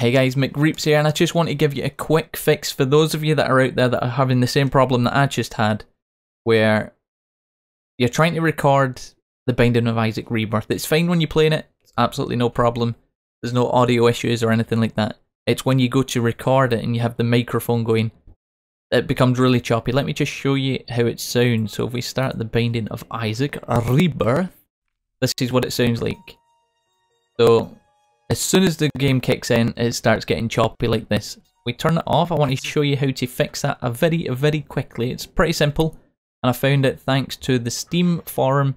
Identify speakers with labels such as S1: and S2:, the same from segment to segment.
S1: Hey guys, McReaps here, and I just want to give you a quick fix for those of you that are out there that are having the same problem that I just had, where you're trying to record the Binding of Isaac Rebirth. It's fine when you're playing it, it's absolutely no problem. There's no audio issues or anything like that. It's when you go to record it and you have the microphone going, it becomes really choppy. Let me just show you how it sounds. So if we start the Binding of Isaac Rebirth, this is what it sounds like. So as soon as the game kicks in, it starts getting choppy like this. We turn it off. I want to show you how to fix that very, very quickly. It's pretty simple, and I found it thanks to the Steam forum,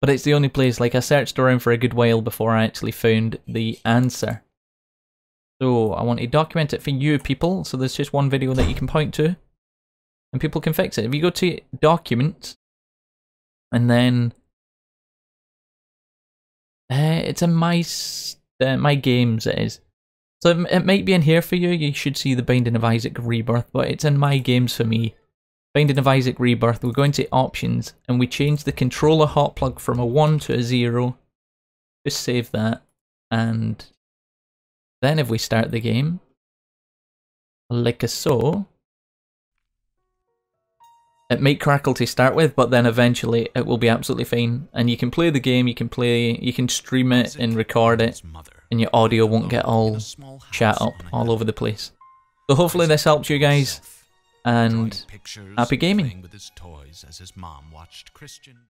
S1: but it's the only place, like I searched around for a good while before I actually found the answer. So I want to document it for you people, so there's just one video that you can point to, and people can fix it. If you go to Document, and then uh, it's in my uh, my games it is. So it, it might be in here for you. You should see the Binding of Isaac Rebirth, but it's in my games for me. Binding of Isaac Rebirth. We go into options and we change the controller hot plug from a one to a zero. Just save that, and then if we start the game, like so, it might crackle to start with, but then eventually it will be absolutely fine. And you can play the game, you can play, you can stream it and record it, and your audio won't get all chat up all over the place. So hopefully this helps you guys, and happy gaming.